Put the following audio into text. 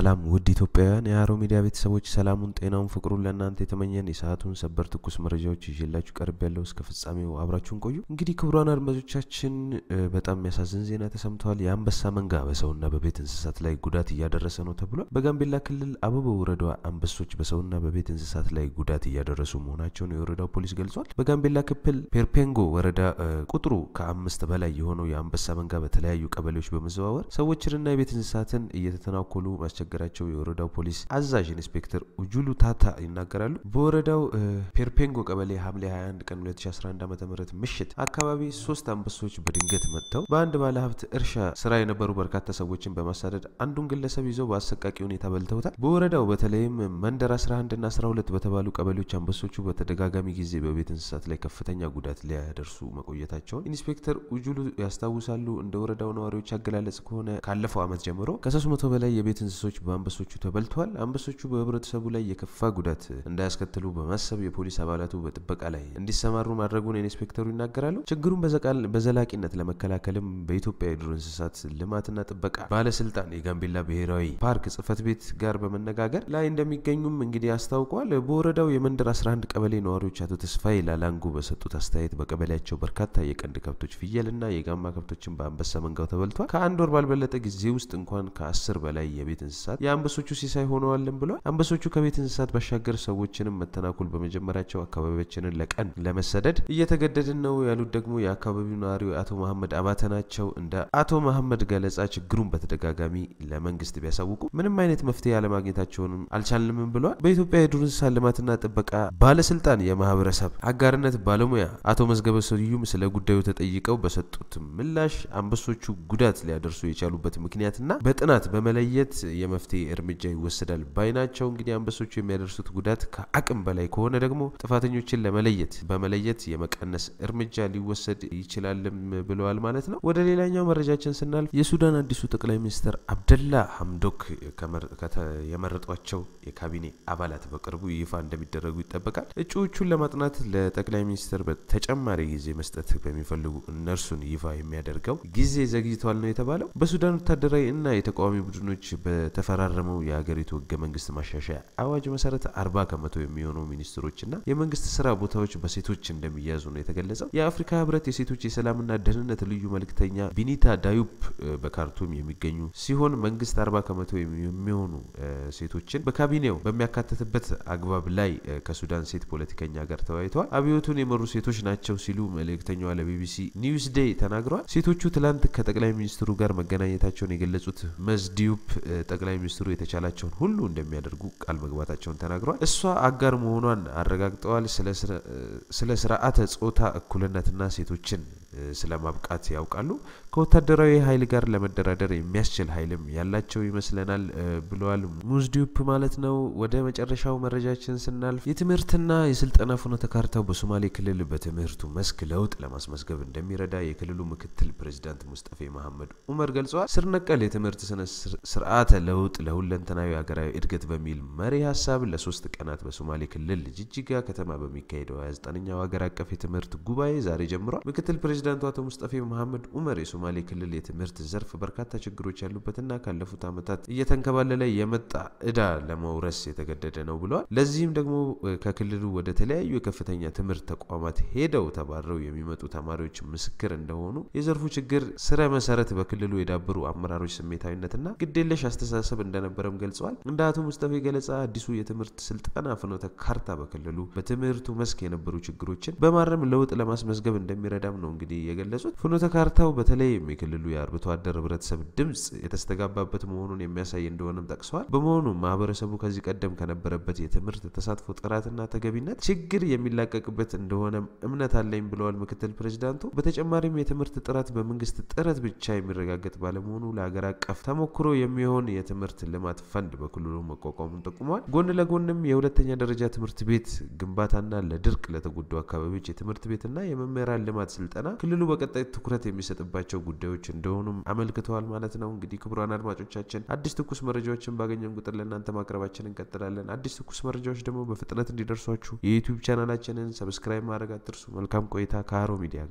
ሰላም ውድ ኢትዮጵያውያን የሀሮ ሚዲያ ቤተሰቦች ሰላሙን ጤናውን ፍቅሩን ለእናንተ የተመኘን የሰዓቱን ሰበር ትኩስ መረጃዎች ይዤላችሁ ቀርብ ያለው እስከ ፍጻሜው አብራችሁን ቆዩ። እንግዲህ ክቡራን አድማጮቻችን በጣም የሚያሳዝን ዜና ተሰምተዋል። የአንበሳ መንጋ በሰውና በቤት እንስሳት ላይ ጉዳት እያደረሰ ነው ተብሏል። በጋምቤላ ክልል አበበ ወረዳ አንበሶች በሰውና በቤት እንስሳት ላይ ጉዳት እያደረሱ መሆናቸውን የወረዳው ፖሊስ ገልጿል። በጋምቤላ ክልል ፔርፔንጎ ወረዳ ቁጥሩ ከአምስት በላይ የሆነው የአንበሳ መንጋ በተለያዩ ቀበሌዎች በመዘዋወር ሰዎችንና የቤት እንስሳትን እየተተናኮሉ ማስቸገራቸው የወረዳው ፖሊስ አዛዥ ኢንስፔክተር ኡጁሉ ታታ ይናገራሉ። በወረዳው ፔርፔንጎ ቀበሌ ሐምሌ 21 ቀን 2011 ዓ ም ምሽት አካባቢ ሶስት አንበሶች በድንገት መጥተው በአንድ ባለሀብት እርሻ ስራ የነበሩ በርካታ ሰዎችን በማሳደድ አንዱን ግለሰብ ይዘው በአሰቃቂ ሁኔታ በልተውታል። በወረዳው በተለይም መንደር 11 እና 12 በተባሉ ቀበሌዎች አንበሶቹ በተደጋጋሚ ጊዜ በቤት እንስሳት ላይ ከፍተኛ ጉዳት ሲያደርሱ መቆየታቸውን ኢንስፔክተር ኡጁሉ ያስታውሳሉ። እንደ ወረዳው ነዋሪዎች አገላለጽ ከሆነ ካለፈው ዓመት ጀምሮ ከ300 በላይ የቤት እንስሶች በአንበሶቹ ተበልተዋል። አንበሶቹ በህብረተሰቡ ላይ የከፋ ጉዳት እንዳያስከትሉ በማሰብ የፖሊስ አባላቱ በጥበቃ ላይ እንዲሰማሩ ማድረጉን ኢንስፔክተሩ ይናገራሉ። ችግሩን በዘላቂነት ለመከላከልም በኢትዮጵያ የዱር እንስሳት ልማትና ጥበቃ ባለስልጣን የጋምቤላ ብሔራዊ ፓርክ ጽህፈት ቤት ጋር በመነጋገር ላይ እንደሚገኙም እንግዲህ አስታውቋል። በወረዳው የመንደር 11 ቀበሌ ነዋሪዎች አቶ ተስፋዬ ላላንጉ በሰጡት አስተያየት በቀበሌያቸው በርካታ የቀንድ ከብቶች፣ ፍየልና የጋማ ከብቶችን በአንበሳ መንጋው ተበልቷል። ከአንድ ወር ባልበለጠ ጊዜ ውስጥ እንኳን ከአስር በላይ የቤት እንስሳት የአንበሶቹ ሲሳይ ሆነዋልን ብለዋል። አንበሶቹ ከቤት እንስሳት ባሻገር ሰዎችንም መተናኮል በመጀመራቸው አካባቢያችንን ለቀን ለመሰደድ እየተገደድን ነው ያሉት ደግሞ የአካባቢው ነዋሪው አቶ መሐመድ አባተ ናቸው። እንደ አቶ መሐመድ ገለጻ ችግሩን በተደጋጋሚ ለመንግስት ቢያሳውቁ ምንም አይነት መፍትሄ አለማግኘታቸውንም አልቻልንም ብለዋል። በኢትዮጵያ የዱር እንስሳት ልማትና ጥበቃ ባለስልጣን የማህበረሰብ አጋርነት ባለሙያ አቶ መዝገበ ስዩም ስለ ጉዳዩ ተጠይቀው በሰጡት ምላሽ አንበሶቹ ጉዳት ሊያደርሱ የቻሉበት ምክንያትና በጥናት በመለየት የመፍትሄ እርምጃ ይወሰዳል ባይ ናቸው። እንግዲህ አንበሶቹ የሚያደርሱት ጉዳት ከአቅም በላይ ከሆነ ደግሞ ጥፋተኞችን ለመለየት በመለየት የመቀነስ እርምጃ ሊወሰድ ይችላልም ብለዋል ማለት ነው። ወደ ሌላኛው መረጃችን ስናልፍ የሱዳን አዲሱ ጠቅላይ ሚኒስትር አብደላ ሀምዶክ የመረጧቸው የካቢኔ አባላት በቅርቡ ይፋ እንደሚደረጉ ይጠበቃል። እጩዎቹን ለማጥናት ለጠቅላይ ሚኒስትር በተጨማሪ ጊዜ መስጠት በሚፈልጉ እነርሱን ይፋ የሚያደርገው ጊዜ ዘግይቷል ነው የተባለው። በሱዳን ወታደራዊ እና የተቃዋሚ ቡድኖች በተፈራረመው የሀገሪቱ ህገ መንግስት ማሻሻያ አዋጅ መሰረት አርባ ከመቶ የሚሆኑ ሚኒስትሮችና የመንግስት ስራ ቦታዎች በሴቶች እንደሚያዙ ነው የተገለጸው። የአፍሪካ ህብረት የሴቶች የሰላምና ደህንነት ልዩ መልክተኛ ቢኒታ ዳዩፕ በካርቱም የሚገኙ ሲሆን መንግስት አርባ ከመቶ የሚሆኑ ሴቶችን በካቢኔው በሚያካትትበት አግባብ ላይ ከሱዳን ሴት ፖለቲከኛ ጋር ተወያይተዋል። አብዮቱን የመሩ ሴቶች ናቸው ሲሉ መልእክተኛዋ ለቢቢሲ ኒውስ ዴይ ተናግረዋል። ሴቶቹ ትላንት ከጠቅላይ ሚኒስትሩ ጋር መገናኘታቸውን የገለጹት መዝዲዩፕ ጠቅላይ ሚኒስትሩ የተቻላቸውን ሁሉ እንደሚያደርጉ ቃል መግባታቸውን ተናግረዋል። እሷም አጋር መሆኗን አረጋግጠዋል። ስለ ስርዓተ ጾታ እኩልነትና ሴቶችን ስለ ማብቃት ያውቃሉ። ከወታደራዊ ኃይል ጋር ለመደራደር የሚያስችል ኃይልም ያላቸው ይመስለናል ብለዋል ሙዝዲዩፕ ማለት ነው። ወደ መጨረሻው መረጃችን ስናልፍ የትምህርትና የስልጠና ፍኖተ ካርታው በሶማሌ ክልል በትምህርቱ መስክ ለውጥ ለማስመዝገብ እንደሚረዳ የክልሉ ምክትል ፕሬዚዳንት ሙስጠፌ መሐመድ ኡመር ገልጸዋል። ስር ነቀል የትምህርት ስነ ስርዓተ ለውጥ ለሁለንተናዊ ሀገራዊ እድገት በሚል መሪ ሀሳብ ለሶስት ቀናት በሶማሌ ክልል ጅጅጋ ከተማ በሚካሄደው 29ኛው ሀገር አቀፍ የትምህርት ጉባኤ ዛሬ ጀምሯል። ምክትል ፕሬዚዳንቱ አቶ ሙስጠፌ መሐመድ ኡመር የሶማሌ ክልል የትምህርት ዘርፍ በርካታ ችግሮች ያሉበትና ካለፉት ዓመታት እየተንከባለለ የመጣ እዳ ለመውረስ የተገደደ ነው ብለዋል። ለዚህም ደግሞ ከክልሉ ወደ ተለያዩ የከፍተኛ ትምህርት ተቋማት ሄደው ተባረው የሚመጡ ተማሪዎች ምስክር እንደሆኑ የዘርፉ ችግር ስረ መሰረት በክልሉ የዳበሩ አመራሮች ስሜታዊነትና ግዴለሽ አስተሳሰብ እንደነበረም ገልጸዋል። እንደ አቶ ሙስጠፌ ገለጻ አዲሱ የትምህርት ስልጠና ፍኖተ ካርታ በክልሉ በትምህርቱ መስክ የነበሩ ችግሮችን በማረም ለውጥ ለማስመዝገብ እንደሚረዳም ነው እንግዲህ የገለጹት። ፍኖተ ካርታው በተለይም የክልሉ የአርብቶ አደር ህብረተሰብ ድምፅ የተስተጋባበት መሆኑን የሚያሳይ እንደሆነም ጠቅሰዋል። በመሆኑም ማህበረሰቡ ከዚህ ቀደም ከነበረበት የትምህርት ተሳትፎ ጥራትና ተገቢነት ችግር የሚላቀቅበት እንደሆነም እምነት አለኝ ብለዋል ምክትል ፕሬዚዳንቱ። በተጨማሪም የትምህርት ጥራት በመንግስት ጥረት ብቻ የሚረጋገጥ ባለመሆኑ ለሀገር አቀፍ ተሞክሮ የሚሆን የትምህርት ልማት ፈንድ በክልሉ መቋቋሙን ጠቁመዋል። ጎን ለጎንም የሁለተኛ ደረጃ ትምህርት ቤት ግንባታና ለድርቅ ለተጎዱ አካባቢዎች የትምህርት ቤትና የመምህራን ልማት ስልጠና ክልሉ በቀጣይ ትኩረት የሚሰጥባቸው ጉዳዮች እንደሆኑም አመልክተዋል ማለት ነው። እንግዲህ ክቡራን አድማጮቻችን አዲስ ትኩስ መረጃዎችን ባገኘን ቁጥር ለእናንተ ማቅረባችን እንቀጥላለን። አዲስ ትኩስ መረጃዎች ደግሞ በፍጥነት እንዲደርሷችሁ የዩቲዩብ ቻናላችንን subscribe ማድረግ አትርሱ። መልካም ቆይታ ከሀሮ ሚዲያ